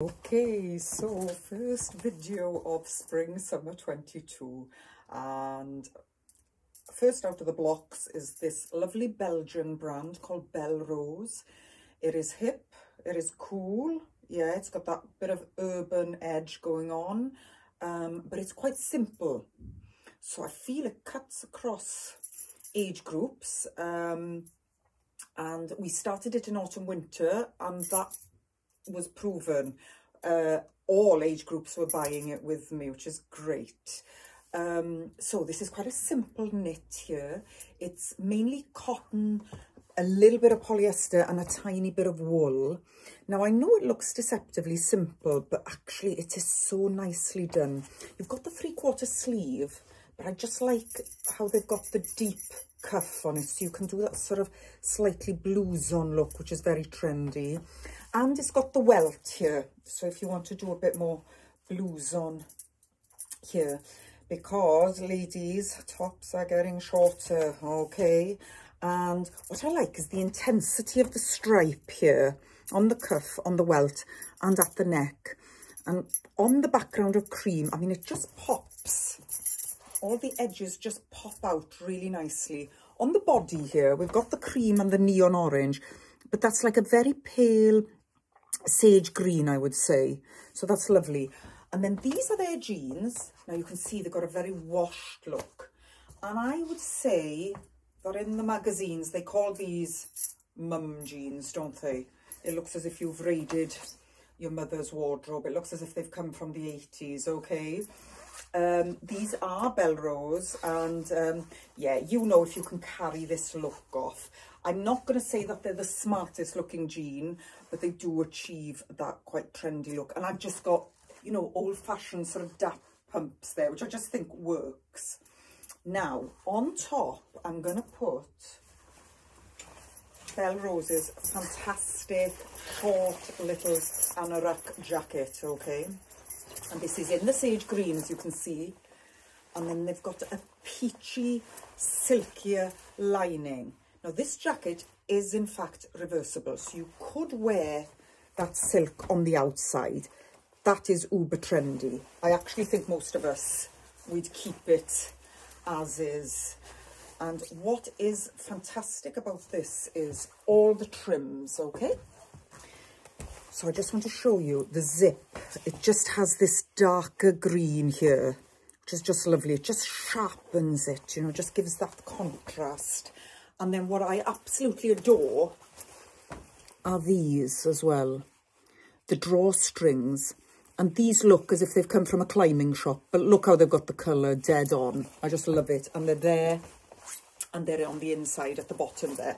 Okay, so first video of spring summer 22 and first out of the blocks is this lovely Belgian brand called Bellerose. It is hip, it is cool, yeah, it's got that bit of urban edge going on, um, but it's quite simple. So I feel it cuts across age groups um, and we started it in autumn winter and that was proven. Uh, all age groups were buying it with me, which is great. Um, so this is quite a simple knit here. It's mainly cotton, a little bit of polyester and a tiny bit of wool. Now I know it looks deceptively simple, but actually it is so nicely done. You've got the three quarter sleeve, but I just like how they've got the deep cuff on it. So you can do that sort of slightly blouson look, which is very trendy. And it's got the welt here. So if you want to do a bit more blouson here. Because ladies tops are getting shorter okay? And what I like is the intensity of the stripe here on the cuff on the welt and at the neck. And on the background of cream I mean it just pops all the edges just pop out really nicely on the body here we've got the cream and the neon orange but that's like a very pale sage green, I would say. So that's lovely. And then these are their jeans. Now you can see they've got a very washed look. And I would say that in the magazines, they call these mum jeans, don't they? It looks as if you've raided your mother's wardrobe. It looks as if they've come from the 80s, okay? Um, these are Bellerose and um, yeah, you know if you can carry this look off. I'm not going to say that they're the smartest looking jean, but they do achieve that quite trendy look. And I've just got, you know, old fashioned sort of dap pumps there, which I just think works. Now, on top, I'm going to put Bellerose's fantastic short little anorak jacket, okay? And this is in the sage green, as you can see. And then they've got a peachy, silkier lining. Now this jacket is in fact reversible, so you could wear that silk on the outside. That is uber trendy. I actually think most of us, would keep it as is. And what is fantastic about this is all the trims, okay? So I just want to show you the zip. It just has this darker green here, which is just lovely. It just sharpens it, you know, just gives that contrast. And then what I absolutely adore are these as well. The drawstrings. And these look as if they've come from a climbing shop. But look how they've got the colour dead on. I just love it. And they're there. And they're on the inside at the bottom there.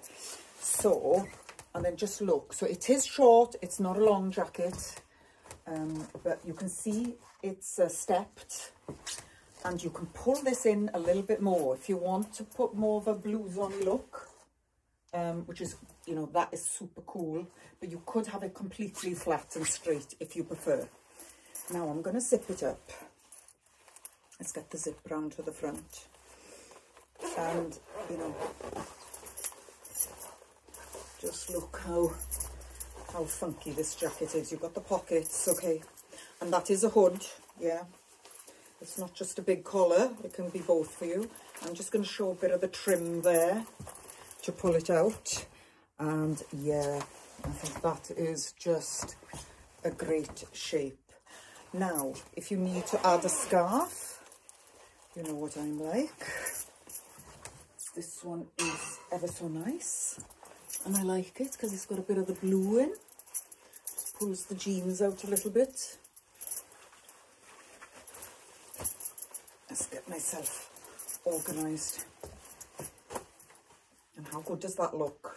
So, and then just look. So it is short. It's not a long jacket. Um, but you can see it's uh, stepped and you can pull this in a little bit more if you want to put more of a blouson look um, which is you know that is super cool but you could have it completely flat and straight if you prefer now I'm going to zip it up let's get the zip round to the front and you know just look how how funky this jacket is you've got the pockets okay and that is a hood yeah it's not just a big collar, it can be both for you. I'm just going to show a bit of the trim there to pull it out. And yeah, I think that is just a great shape. Now, if you need to add a scarf, you know what I'm like. This one is ever so nice. And I like it because it's got a bit of the blue in. pulls the jeans out a little bit. Let's get myself organised. And how good does that look?